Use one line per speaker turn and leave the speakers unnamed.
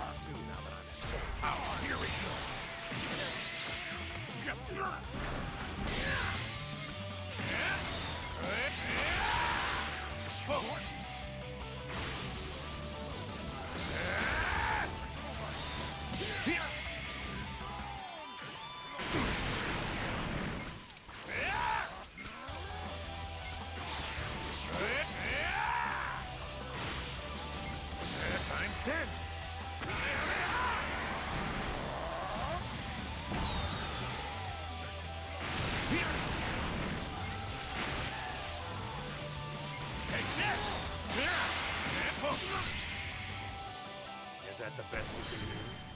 lot too now that I'm in full power. Here we go. Just not. Forward. Eh, eh. Eh, ten. Is that the best we can do?